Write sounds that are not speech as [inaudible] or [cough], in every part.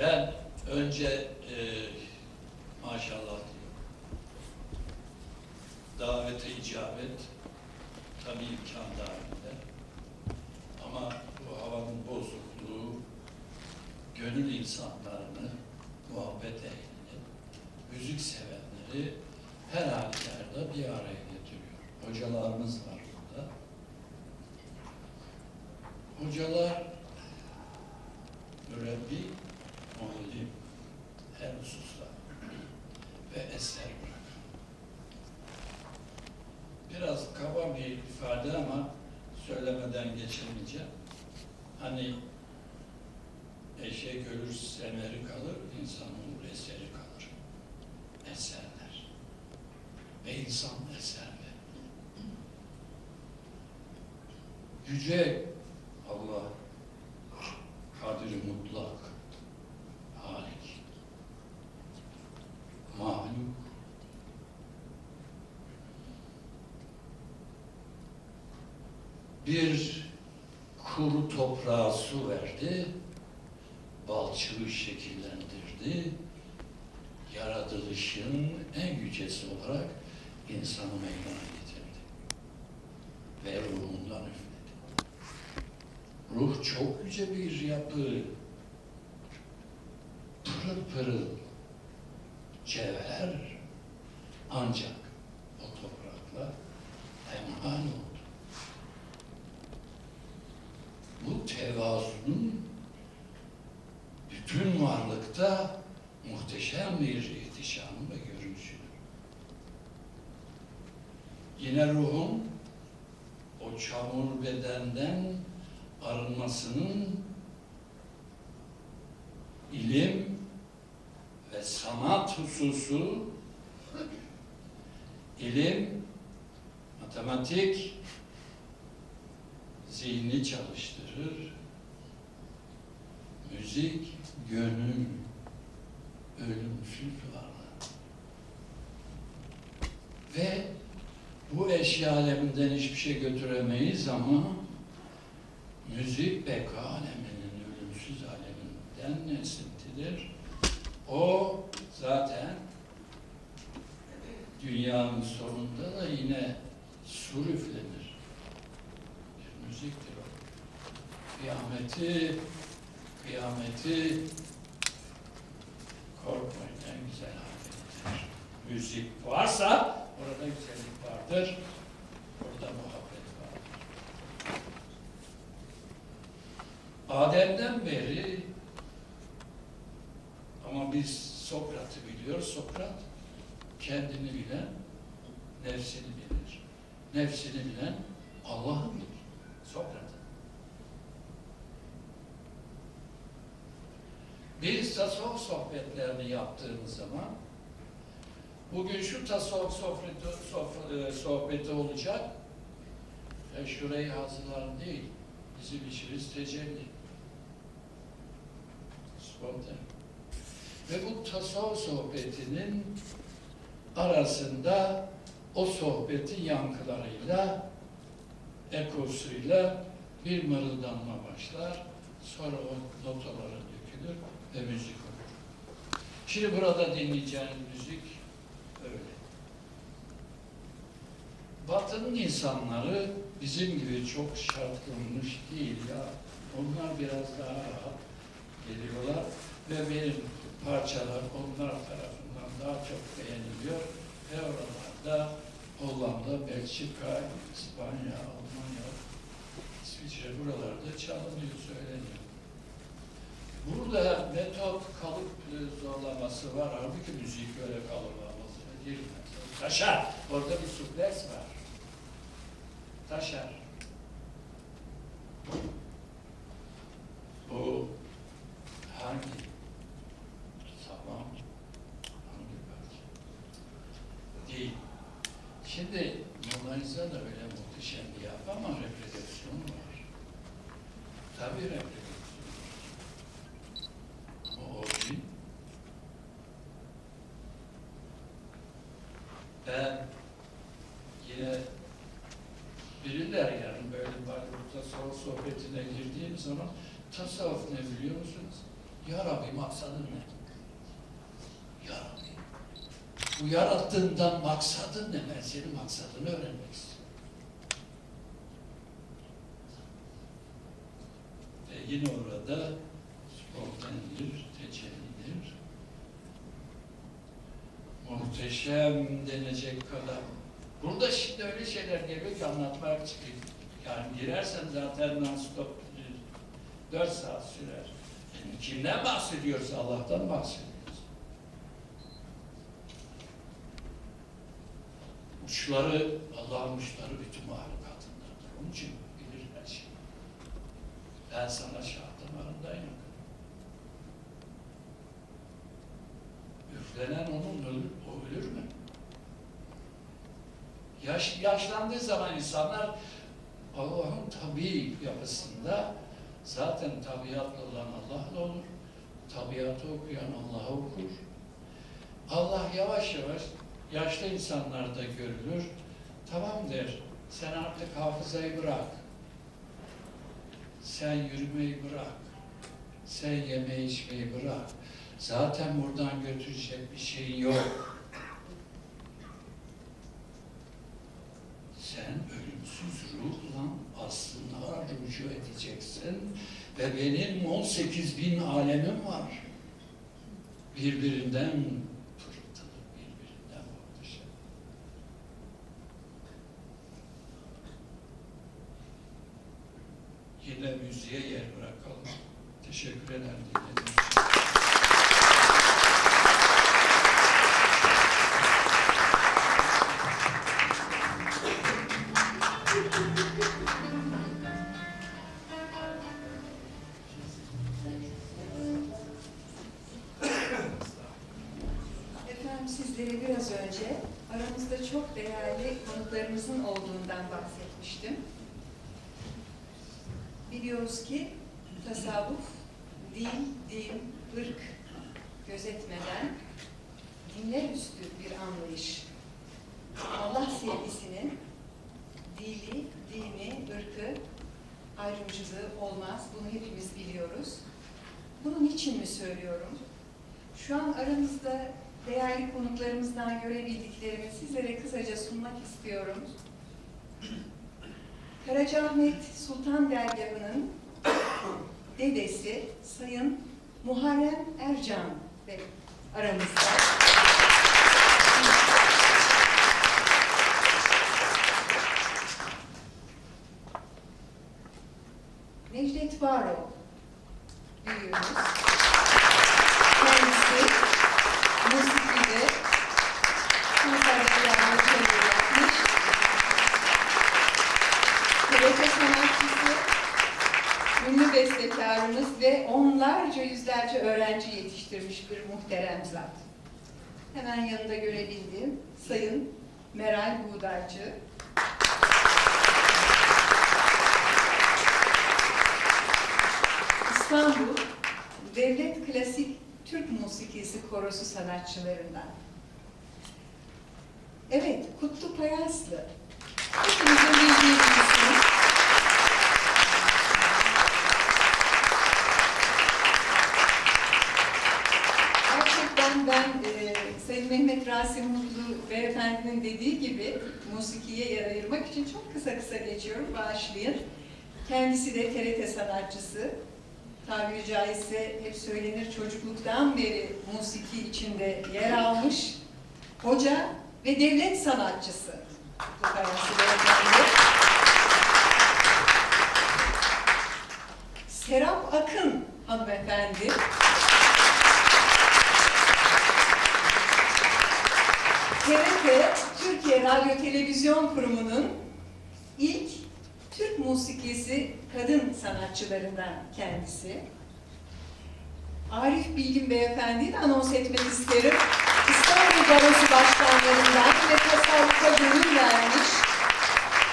Ben önce e, maşallah. Davete icabet tabii imkan dahilinde. Ama bu havanın bozukluğu gönül insanlarını, muhabbet ehlini, müzik sevenleri her halükarda bir araya getiriyor. Hocalarımız var burada. Hocalar mürebbi, muallim her hususta ve eser bırakan. Biraz kaba bir ifade ama söylemeden geçemeyeceğim. Hani eşek ölür semeri kalır, insan olur eseri kalır. Eserler. Ve insan eserler. Yüce Allah kadir mutlak halik. Mahluk bir kuru toprağa su verdi balçığı şekillendirdi. Yaratılışın en yücesi olarak insanı meydana getirdi. Ve ruhundan üfledi ruh çok yüce bir yapı pırıl pırıl cevher ancak o toprakla hemhal oldu. Bu tevazunun bütün varlıkta muhteşem bir ihtişamı ve görünüşüdür. Yine ruhun o çamur bedenden arınmasının ilim ve sanat hususu ilim, matematik zihni çalıştırır. Müzik, gönül, ölümsüz varlık. Ve bu eşya aleminden hiçbir şey götüremeyiz ama müzik beka aleminin ölümsüz aleminden esintidir. O zaten dünyanın sonunda da yine sur üflenir. Bir müziktir o. Kıyameti, kıyameti korkmayın en güzel haletidir. Müzik varsa orada güzellik vardır. Orada muhabbet vardır. Adem'den beri ama biz Sokrat'ı biliyoruz. Sokrat kendini bilen, nefsini bilir. Nefsini bilen Allah'ı bilir. Sokrat. Biz tasavvuf sohbetlerini yaptığımız zaman bugün şu tasavvuf sohbeti, sohbeti, sohbeti olacak e, şurayı hazırlarım değil. Bizim işimiz tecelli. Spontane. Ve bu tasavvuf sohbetinin arasında o sohbetin yankılarıyla, ekosuyla bir mırıldanma başlar. Sonra o notalara dökülür ve müzik olur. Şimdi burada dinleyeceğiniz müzik öyle. Batı'nın insanları bizim gibi çok şartlanmış değil ya. Onlar biraz daha rahat geliyorlar ve benim parçalar onlar tarafından daha çok beğeniliyor ve oralarda Hollanda, Belçika, İspanya, Almanya, İsviçre buralarda çalınıyor, söyleniyor. Burada metot kalıp zorlaması var. Halbuki müzik öyle kalıplanması girmez. Taşar. Orada bir supleks var. Taşar. Bu hangi tamam hangi parça? Değil. Şimdi Mona Lisa da öyle muhteşem bir yapı ama reprodüksiyon var. Tabii reprodüksiyon var. O orijin. Ben yine bilirler yani böyle Bayburt'ta sohbetine girdiğim zaman Tasavvuf ne biliyor musunuz? Ya Rabbi maksadın ne? Ya Rabbi. Bu yarattığından maksadın ne? Ben senin maksadını öğrenmek istiyorum. Ve yine orada spontandir, tecellidir. Muhteşem denecek kadar. Burada şimdi öyle şeyler geliyor ki anlatmak için. Yani girersen zaten non-stop 4 saat sürer. Kimden bahsediyorsa Allah'tan bahsediyoruz. Uçları, Allah'ın uçları bütün mahlukatındandır. Onun için bilir her şeyi. Ben sana şah damarındayım. Üflenen onun ölür, o ölür mü? Yaş, yaşlandığı zaman insanlar Allah'ın tabi yapısında zaten tabiatla olan Allah'la olur. Tabiatı okuyan Allah'ı okur. Allah yavaş yavaş yaşlı insanlarda görülür. Tamam der. Sen artık hafızayı bırak. Sen yürümeyi bırak. Sen yemeği içmeyi bırak. Zaten buradan götürecek bir şeyin yok. Sen ölümsüz ruhla aslında rücu edeceksin. Ve benim 18 bin alemim var. Birbirinden pırıltılı, birbirinden muhteşem. Yine müziğe yer bırakalım. Teşekkür ederim. Biliyoruz ki tasavvuf, din, din, ırk gözetmeden dinler üstü bir anlayış. Allah sevgisinin dili, dini, ırkı ayrımcılığı olmaz. Bunu hepimiz biliyoruz. Bunun için mi söylüyorum? Şu an aramızda değerli konuklarımızdan görebildiklerimi sizlere kısaca sunmak istiyorum. Karacaahmet Sultan Dergahı'nın dedesi Sayın Muharrem Ercan Bey aramızda. Necdet Baro büyüğümüz. Kendisi musikide konservatuvarda çeviri yapmış. TRT sanatçısı, ünlü bestekarımız ve onlarca yüzlerce öğrenci yetiştirmiş bir muhterem zat. Hemen yanında görebildiğim Sayın Meral Buğdaycı. İstanbul Devlet Klasik Türk Musikisi Korosu sanatçılarından. Evet, Kutlu Payaslı. Hepinizin bildiği bir isim. Gerçekten ben e, Sayın Mehmet Rasim Mutlu Beyefendinin dediği gibi musikiye yer ayırmak için çok kısa kısa geçiyorum, bağışlayın. Kendisi de TRT sanatçısı. Tabiri caizse hep söylenir çocukluktan beri musiki içinde yer almış. Hoca ve devlet sanatçısı. Serap Akın hanımefendi. TRT Türkiye Radyo Televizyon Kurumu'nun ilk Türk musikisi kadın sanatçılarından kendisi. Arif Bilgin Beyefendi'yi de anons etmek isterim. İstanbul Barosu Başkanlarından ve tasarrufa gönül vermiş.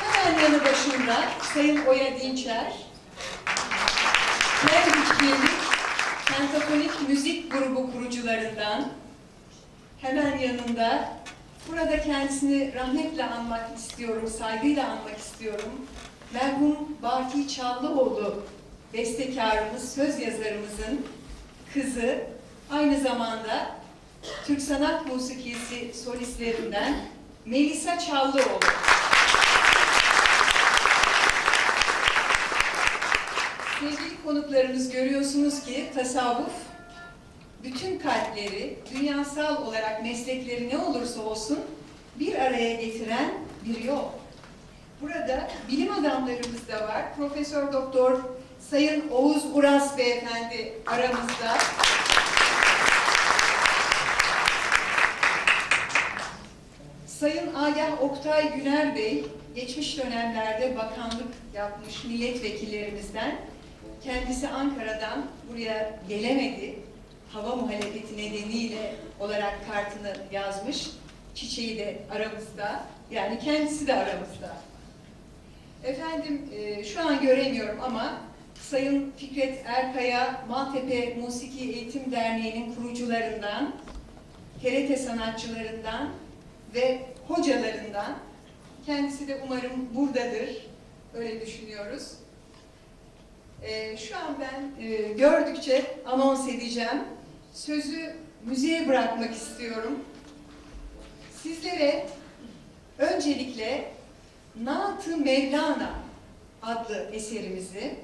Hemen yanı başında Sayın Oya Dinçer, Merdik Birlik Pentafonik Müzik Grubu kurucularından hemen yanında burada kendisini rahmetle anmak istiyorum, saygıyla anmak istiyorum. Merhum Baki Çağlıoğlu bestekarımız, söz yazarımızın kızı, aynı zamanda Türk Sanat Musikisi solistlerinden Melisa Çallıoğlu. Sevgili konuklarımız görüyorsunuz ki tasavvuf bütün kalpleri dünyasal olarak meslekleri ne olursa olsun bir araya getiren bir yol. Burada bilim adamlarımız da var. Profesör Doktor Sayın Oğuz Uras Beyefendi aramızda. Sayın Agah Oktay Güner Bey, geçmiş dönemlerde bakanlık yapmış milletvekillerimizden. Kendisi Ankara'dan buraya gelemedi. Hava muhalefeti nedeniyle olarak kartını yazmış. Çiçeği de aramızda. Yani kendisi de aramızda. Efendim e, şu an göremiyorum ama Sayın Fikret Erkaya Maltepe Musiki Eğitim Derneği'nin kurucularından, TRT sanatçılarından ve hocalarından. Kendisi de umarım buradadır. Öyle düşünüyoruz. E, şu an ben e, gördükçe anons edeceğim. Sözü müziğe bırakmak istiyorum. Sizlere öncelikle Naat-ı Mevlana adlı eserimizi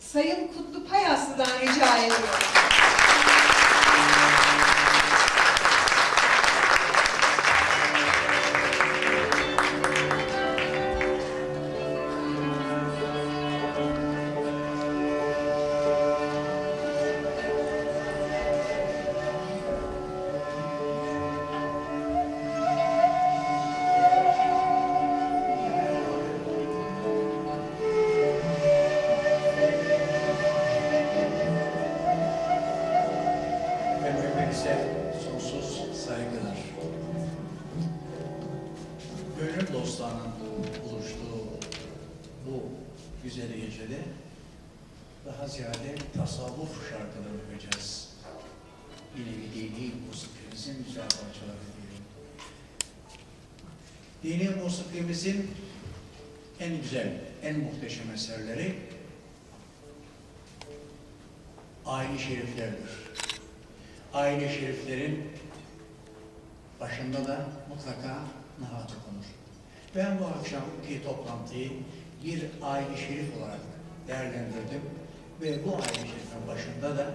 Sayın Kutlu Payaslı'dan rica ediyorum. Eserleri aile şeriflerdir aile şeriflerin başında da mutlaka nahat okunur. Ben bu akşamki toplantıyı bir aile şerif olarak değerlendirdim ve bu aile şerifin başında da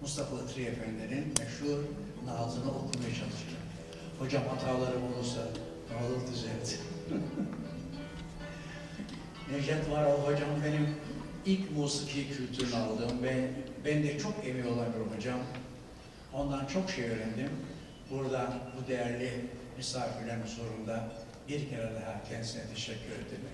Mustafa Lütfi Efendi'nin meşhur naatını okumaya çalışacağım. Hocam hatalarım olursa ne olur düzelt. [laughs] Necdet Varal hocam benim ilk musiki kültürünü aldığım ve ben de çok evi olan bir hocam. Ondan çok şey öğrendim. Burada bu değerli misafirlerin huzurunda bir kere daha kendisine teşekkür etmek.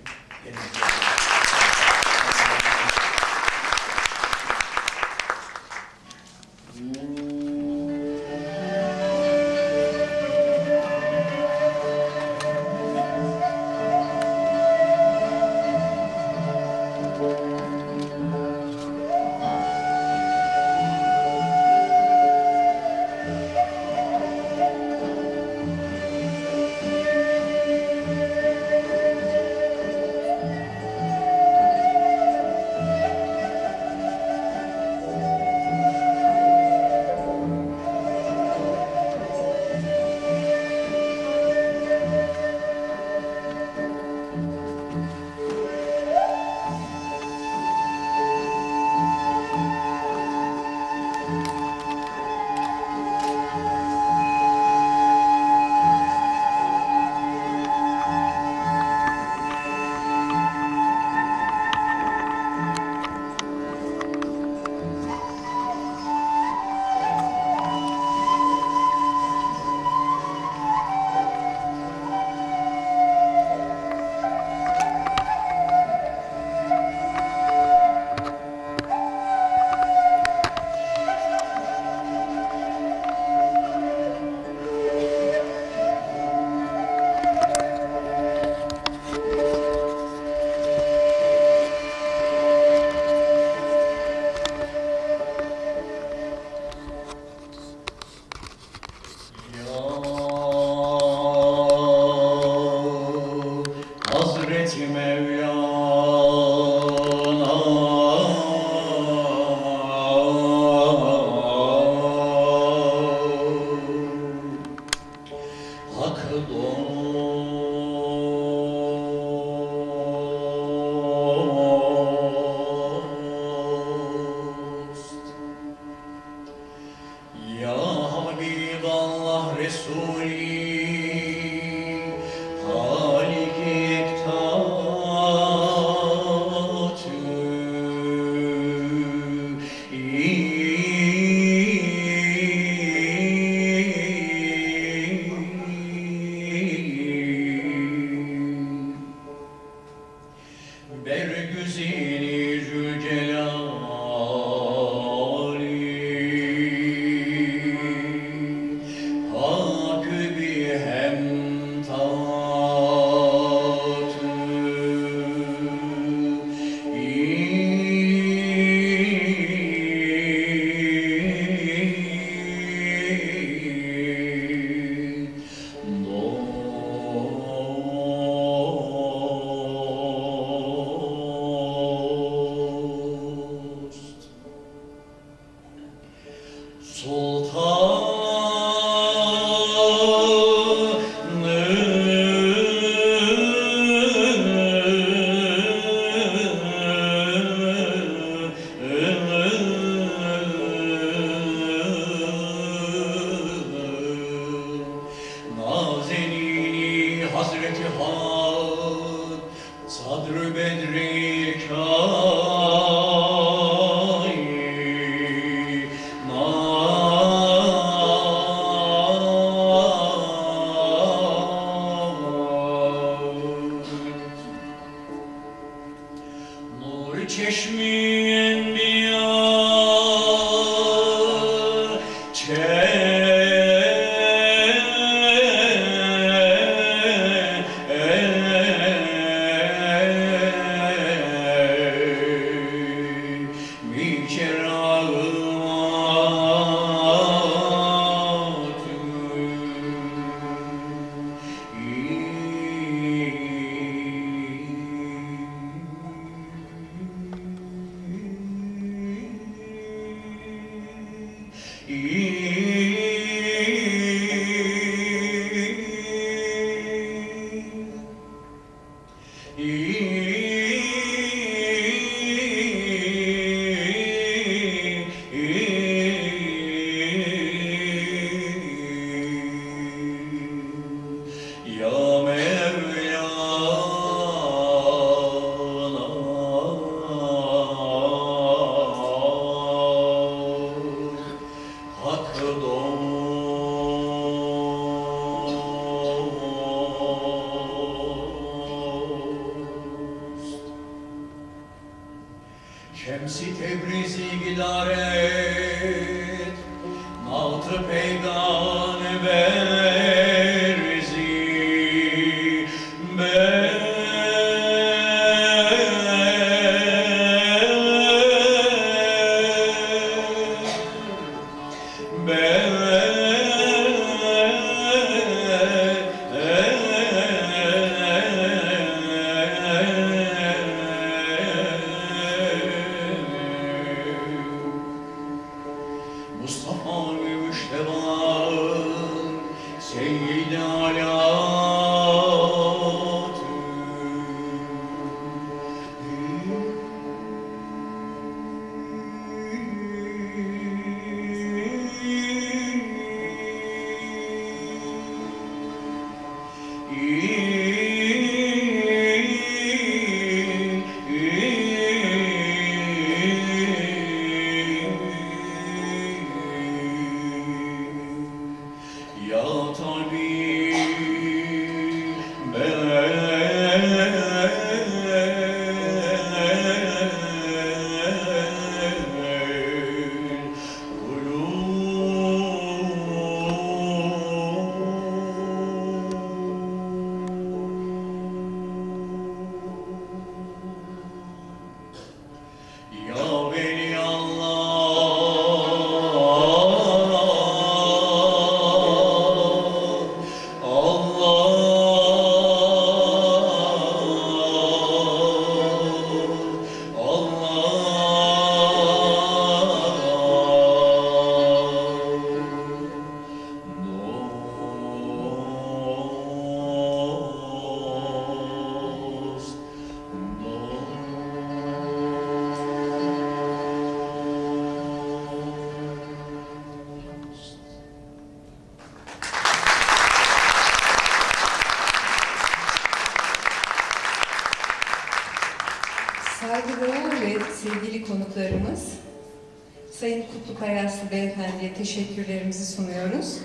Teşekkürlerimizi sunuyoruz.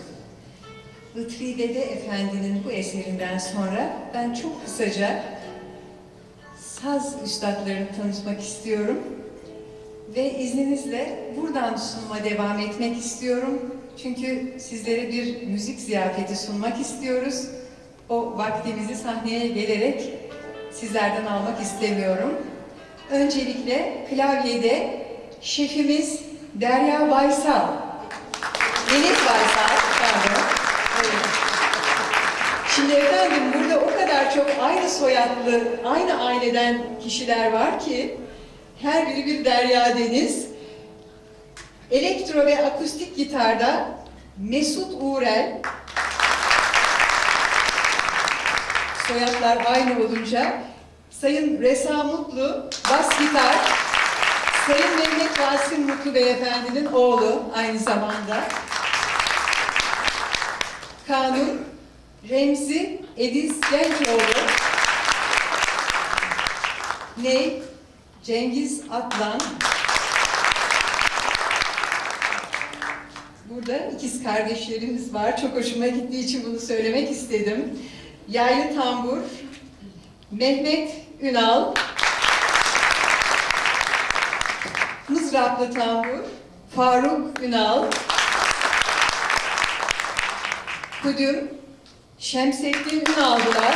Lütfi Dede Efendi'nin bu eserinden sonra ben çok kısaca saz üstadlarını tanıtmak istiyorum. Ve izninizle buradan sunuma devam etmek istiyorum. Çünkü sizlere bir müzik ziyafeti sunmak istiyoruz. O vaktimizi sahneye gelerek sizlerden almak istemiyorum. Öncelikle klavyede şefimiz Derya Baysal. Deniz Baysal, pardon. Evet. Şimdi efendim burada o kadar çok aynı soyadlı, aynı aileden kişiler var ki her biri bir Derya Deniz. Elektro ve akustik gitarda Mesut Uğrel. Soyadlar aynı olunca Sayın Resa Mutlu bas gitar. Sayın Mehmet Rasim Mutlu Beyefendinin oğlu aynı zamanda. Kanun Remzi Ediz Gençoğlu. Ney Cengiz Atlan. Burada ikiz kardeşlerimiz var. Çok hoşuma gittiği için bunu söylemek istedim. Yaylı tambur, Mehmet Ünal, Mızraplı tambur, Faruk Ünal, Kudüm, Şemsettin Ünal'dılar.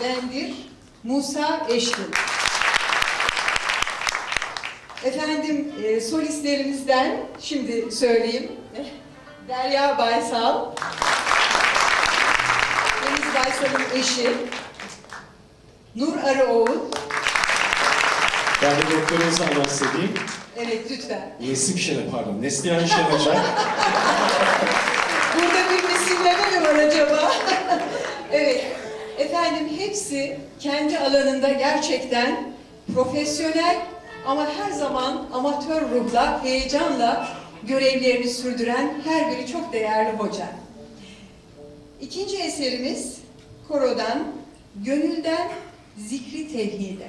Bendir, Musa Eşkul. Efendim e, solistlerimizden şimdi söyleyeyim. Derya Baysal. Deniz Baysal'ın eşi. Nur Arıoğlu. Ben de doktorunuzu anons edeyim. Evet lütfen. Nesim Şener, pardon. Neslihan Şener. [laughs] Misimleme mi var acaba? [laughs] evet. Efendim hepsi kendi alanında gerçekten profesyonel ama her zaman amatör ruhla, heyecanla görevlerini sürdüren her biri çok değerli hoca. İkinci eserimiz Koro'dan Gönülden Zikri Tevhide.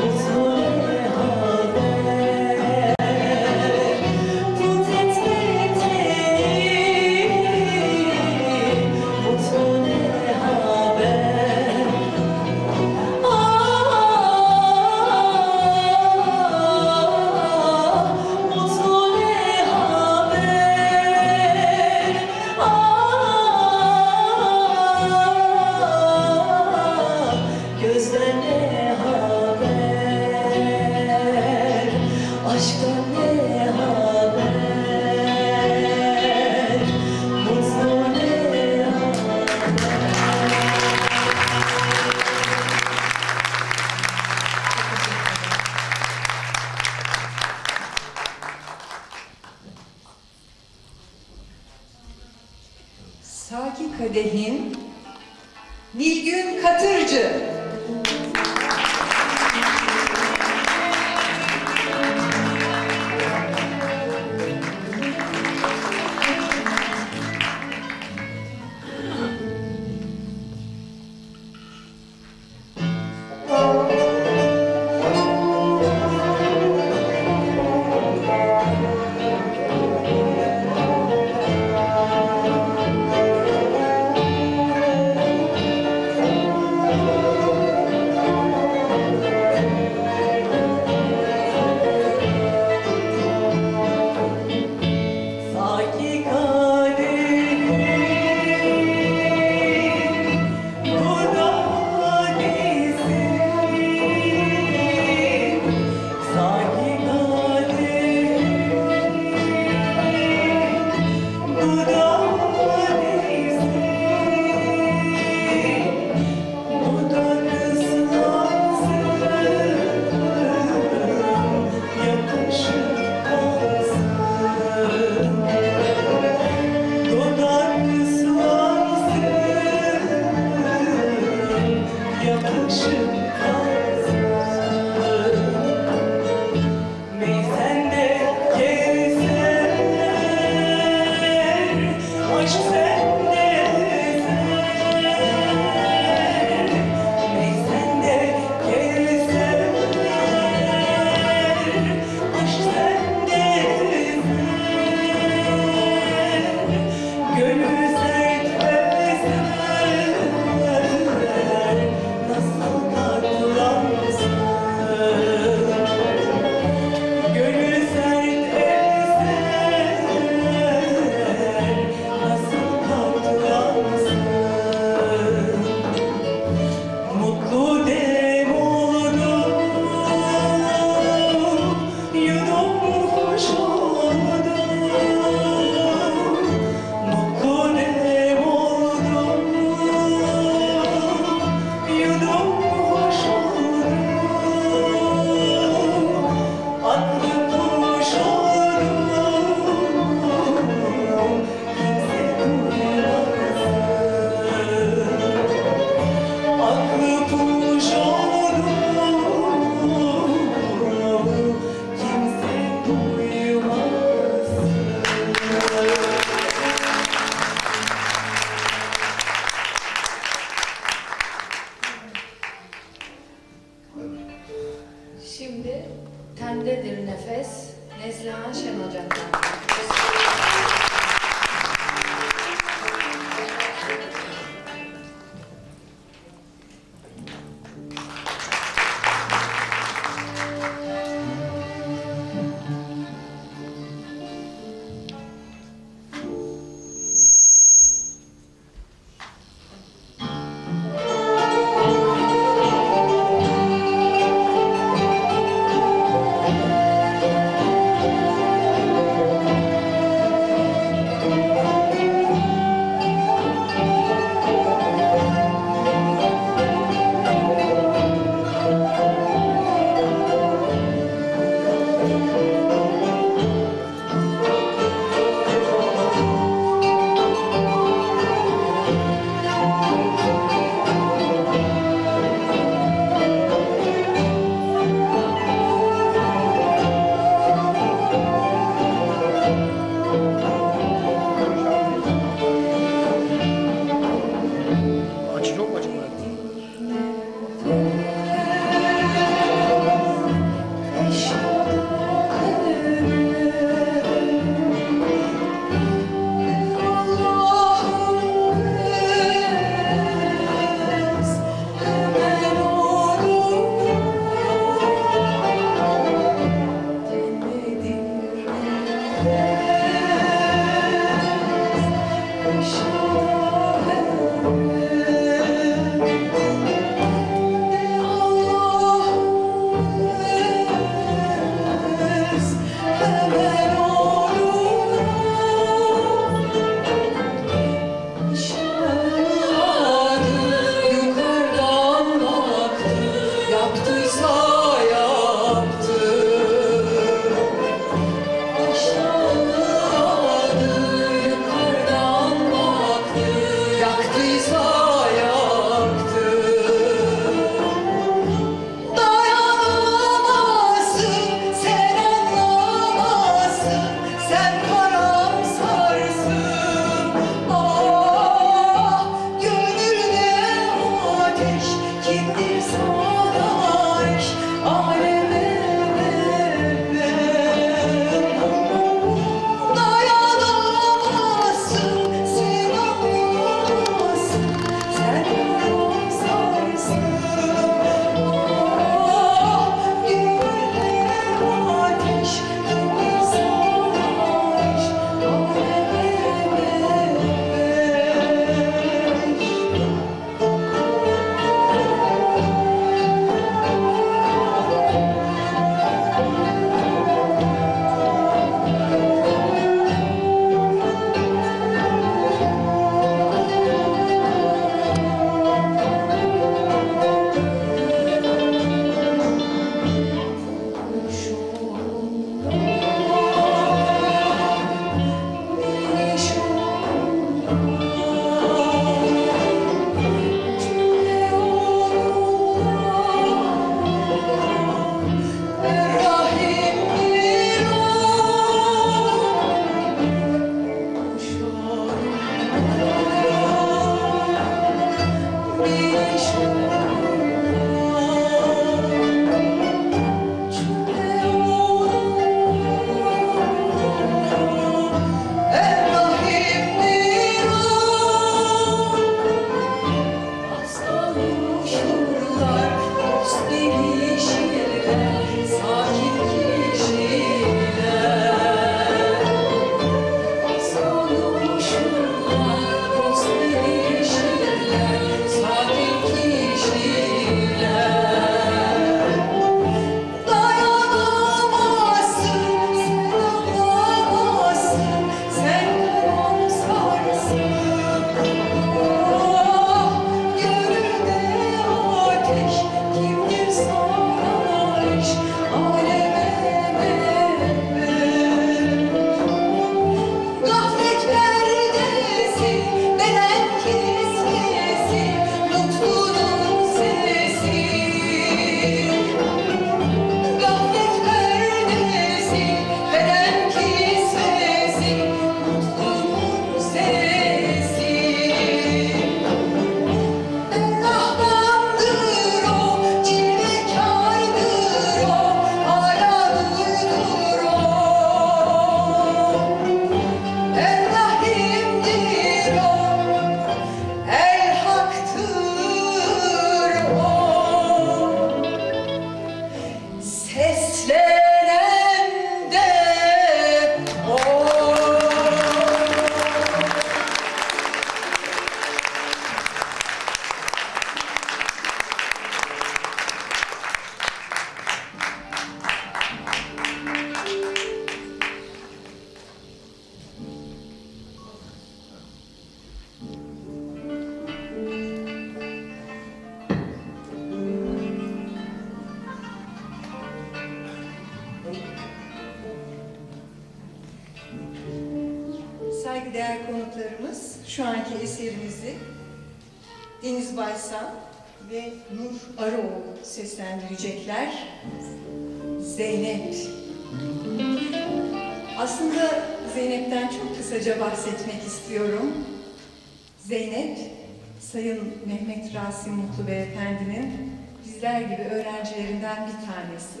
dersi.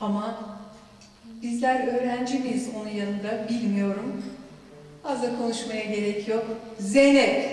Ama bizler öğrenci miyiz onun yanında bilmiyorum. Fazla konuşmaya gerek yok. Zeynep.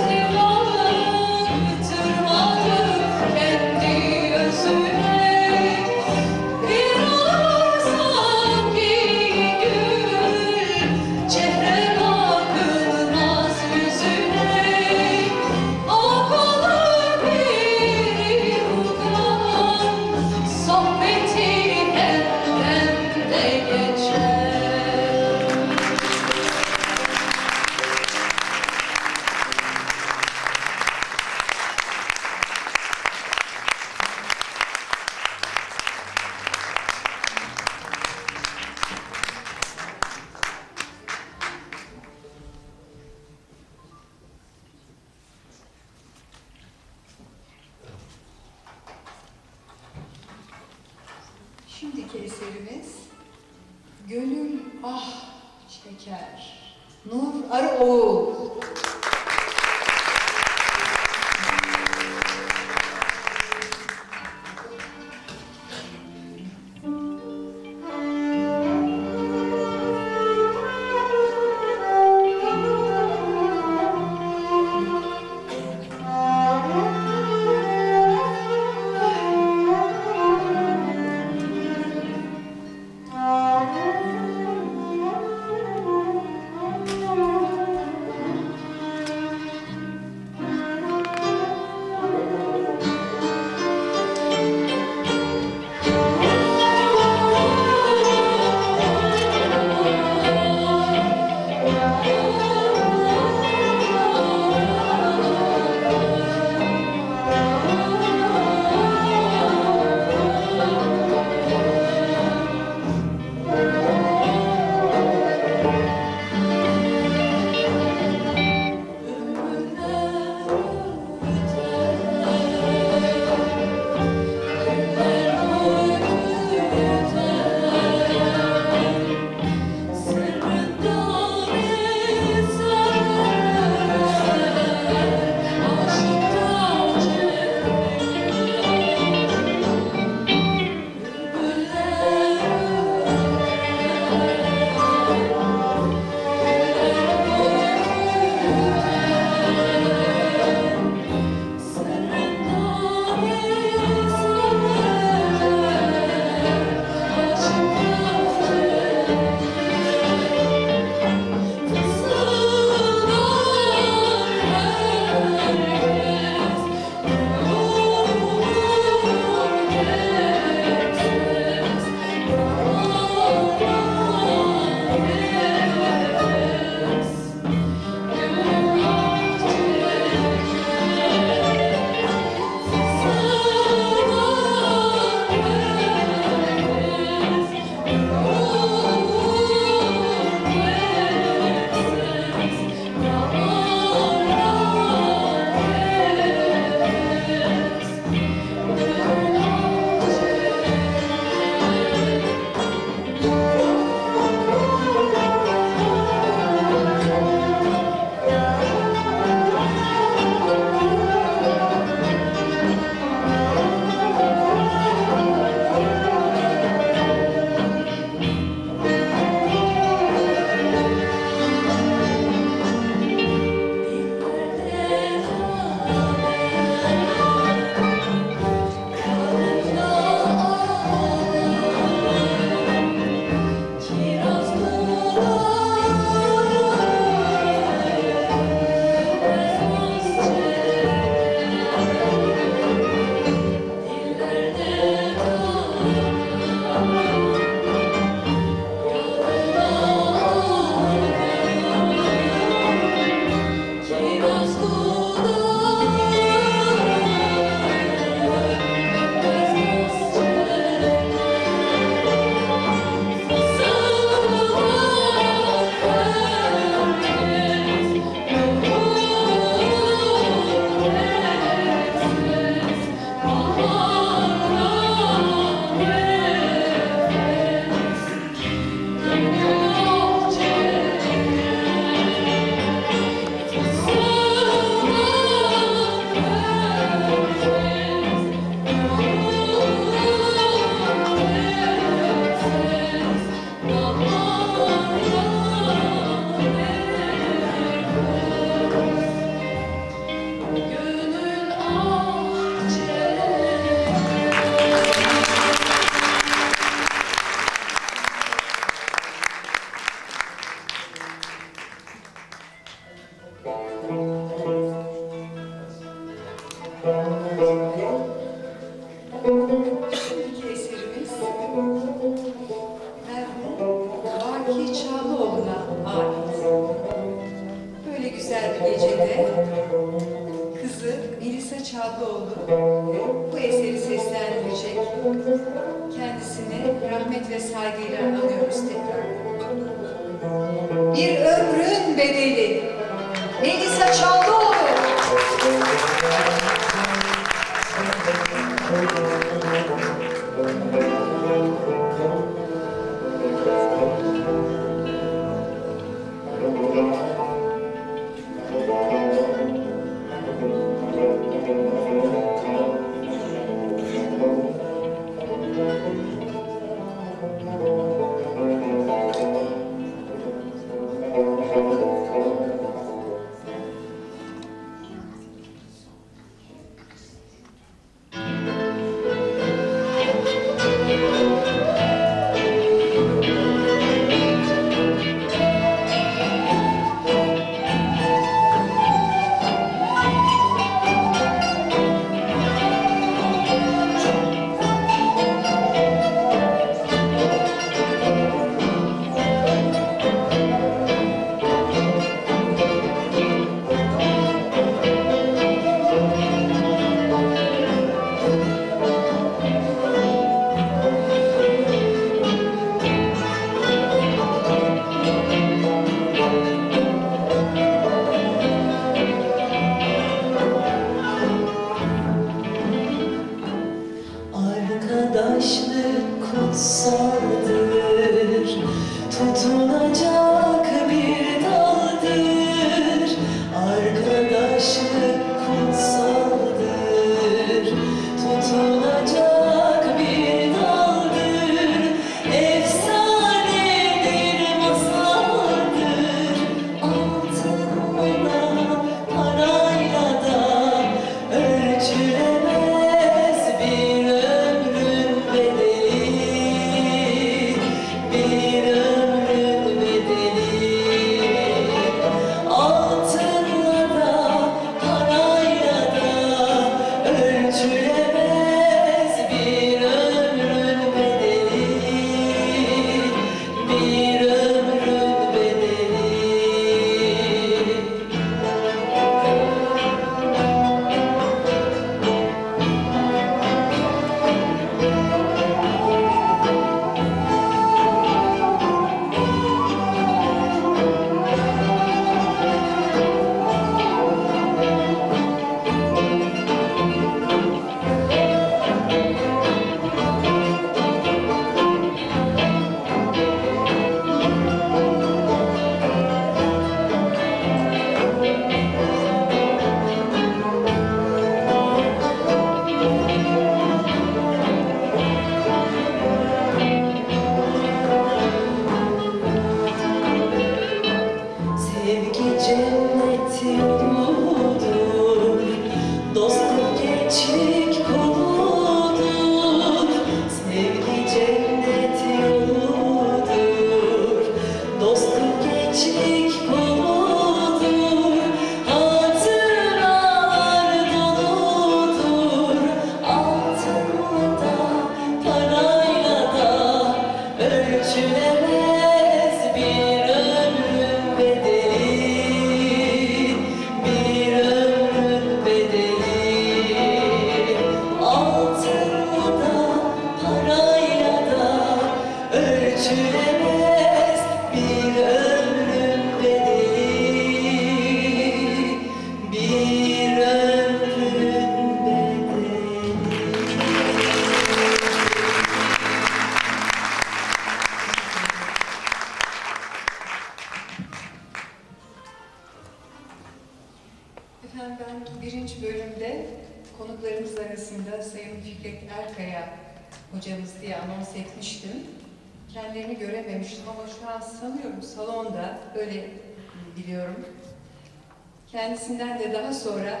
Kendisinden de daha sonra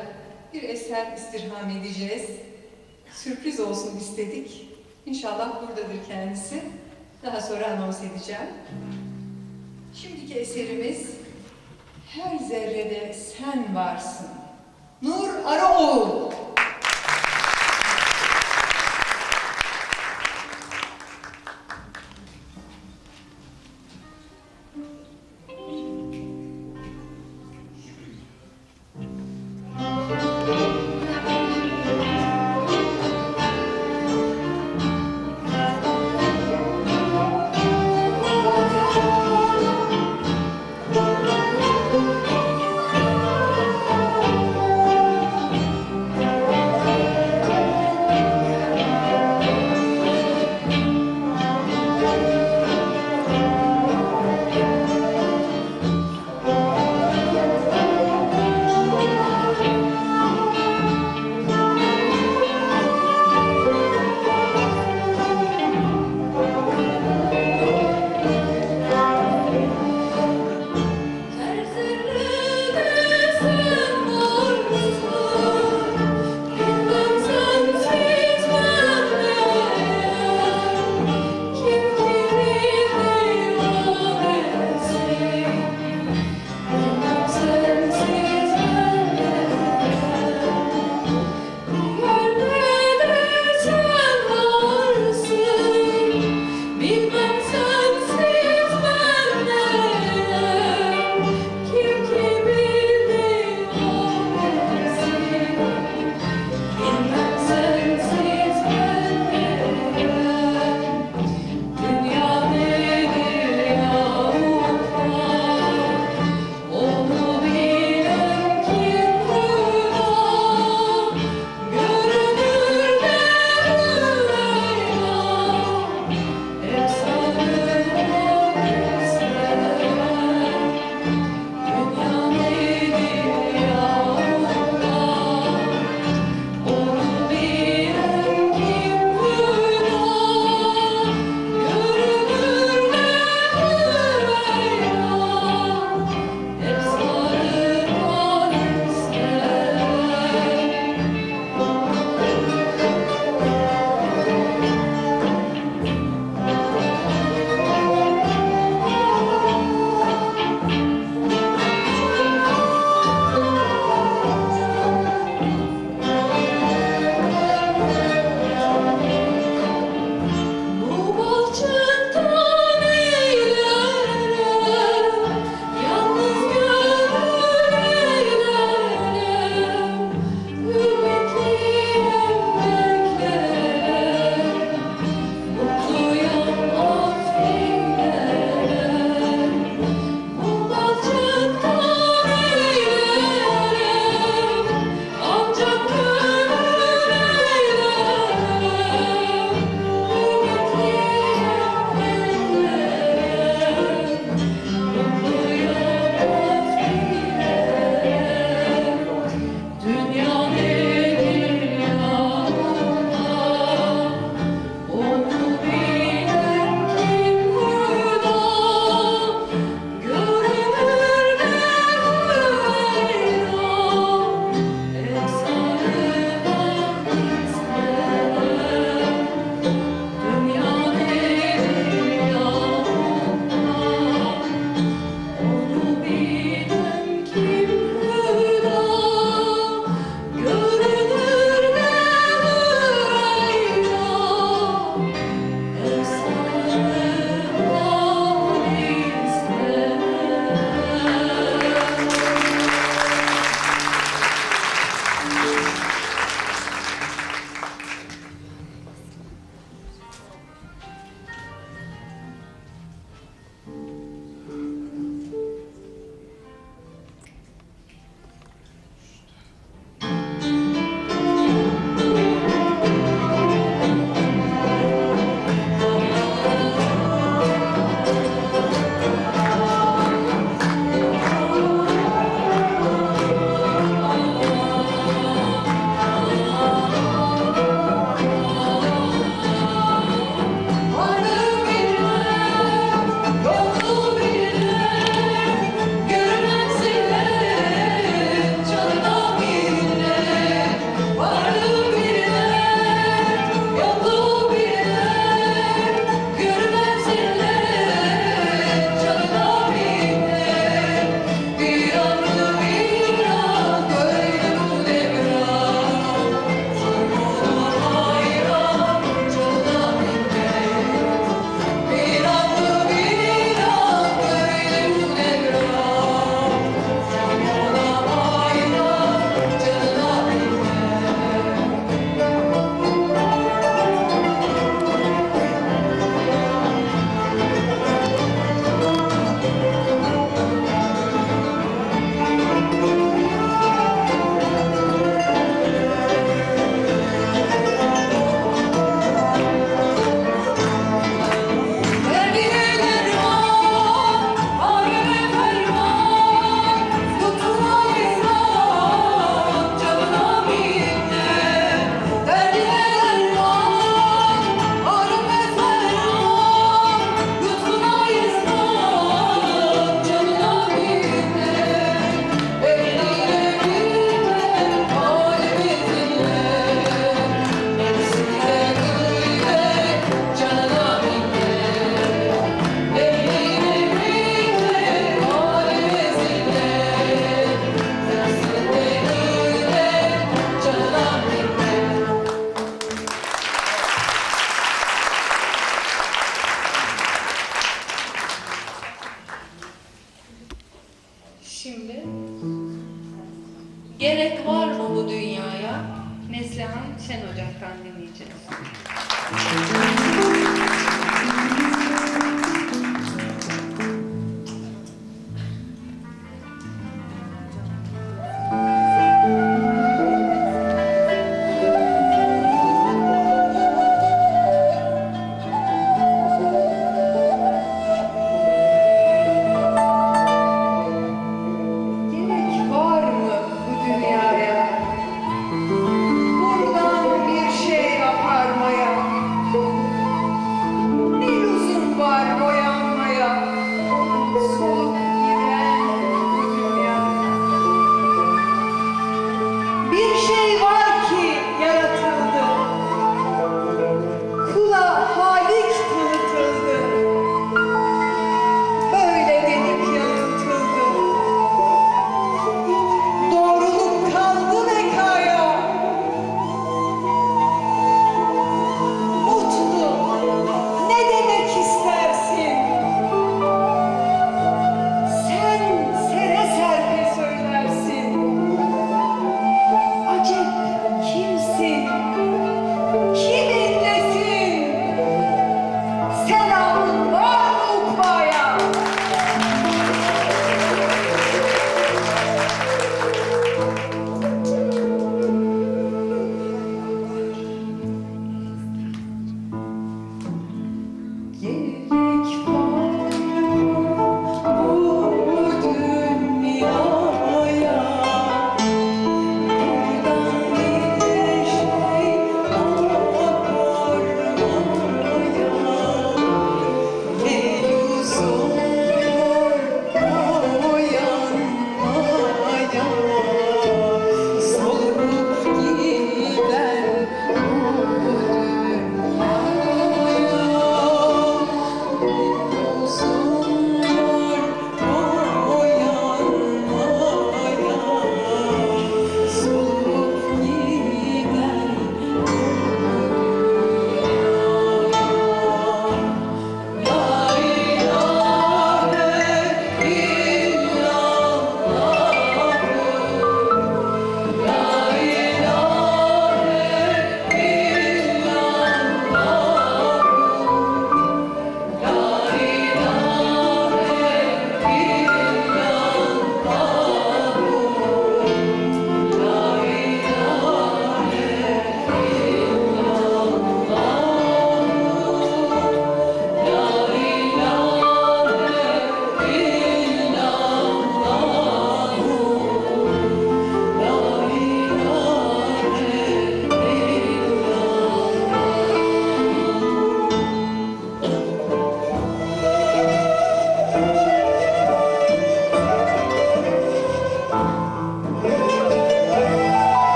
bir eser istirham edeceğiz. Sürpriz olsun istedik. İnşallah buradadır kendisi. Daha sonra anons edeceğim. Şimdiki eserimiz Her Zerrede Sen Varsın. Nur Araoğlu.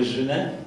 je n'ai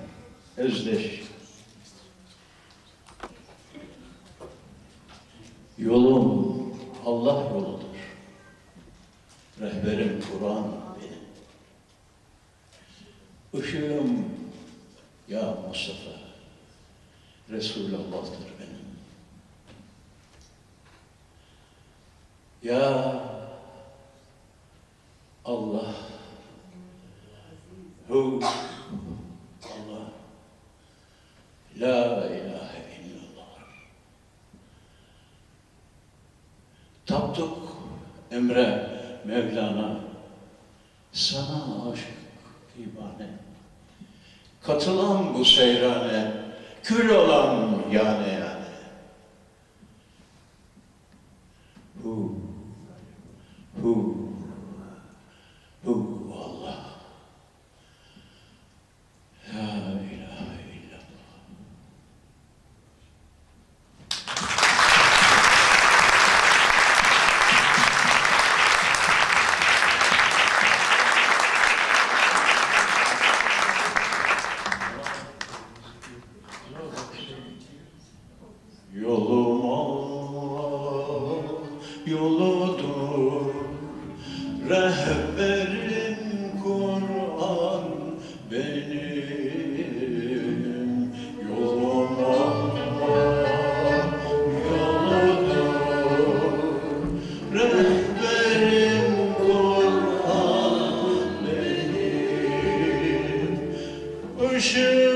should.